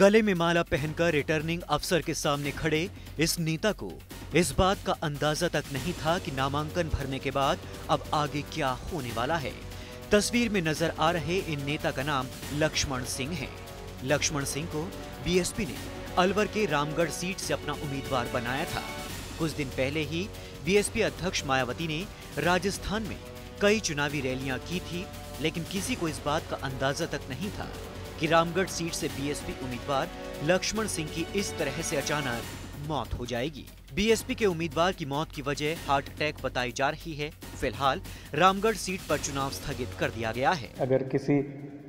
गले में माला पहनकर रिटर्निंग अफसर के सामने खड़े इस नेता को। इस बात का अंदाज़ा तक नहीं था कि नामांकन भरने के बाद अब आगे क्या होने वाला है। तस्वीर में नज़र आ रहे इन नेता का नाम लक्ष्मण सिंह है। लक्ष्मण सिंह को बीएसपी ने अलवर के रामगढ़ सीट से अपना उम्मीदवार बनाया था। कुछ दिन पहले ही बीएसपी अध्यक्ष मायावती ने राजस्थान में कई चुनावी रैलियाँ की थी, लेकिन किसी को इस बात का अंदाज़ा तक नहीं था। कि रामगढ़ सीट से बीएसपी उम्मीदवार लक्ष्मण सिंह की इस तरह से अचानक मौत हो जाएगी। बीएसपी के उम्मीदवार की मौत की वजह हार्ट अटैक बताई जा रही है। फ़िलहाल रामगढ़ सीट पर चुनाव स्थगित कर दिया गया है। अगर किसी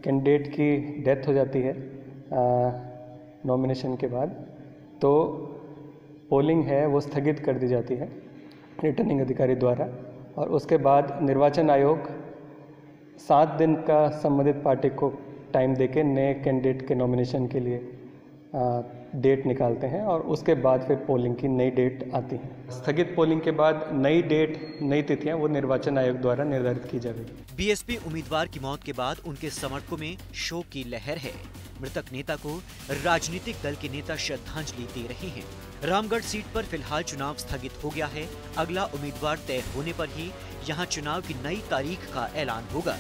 कैंडिडेट की डेथ हो जाती है नॉमिनेशन के बाद तो पोलिंग है, वो स्थगित कर दी जाती है रिटर्निंग अधिकारी द्वारा। और उसके बाद निर्वाचन आयोग सात दिन का संबंधित पार्टी को टाइम देके नए कैंडिडेट के नॉमिनेशन के लिए डेट निकालते हैं और उसके बाद फिर पोलिंग की नई डेट आती है। स्थगित पोलिंग के बाद नई डेट नई तिथियाँ वो निर्वाचन आयोग द्वारा निर्धारित की जाएगी। बीएसपी उम्मीदवार की मौत के बाद उनके समर्थकों में शोक की लहर है। मृतक नेता को राजनीतिक दल के नेता श्रद्धांजलि दे रहे हैं। रामगढ़ सीट पर फ़िलहाल चुनाव स्थगित हो गया है। अगला उम्मीदवार तय होने पर ही यहाँ चुनाव की नई तारीख का ऐलान होगा।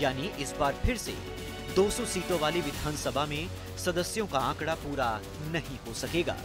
यानी इस बार फिर से 200 सीटों वाली विधानसभा में सदस्यों का आंकड़ा पूरा नहीं हो सकेगा।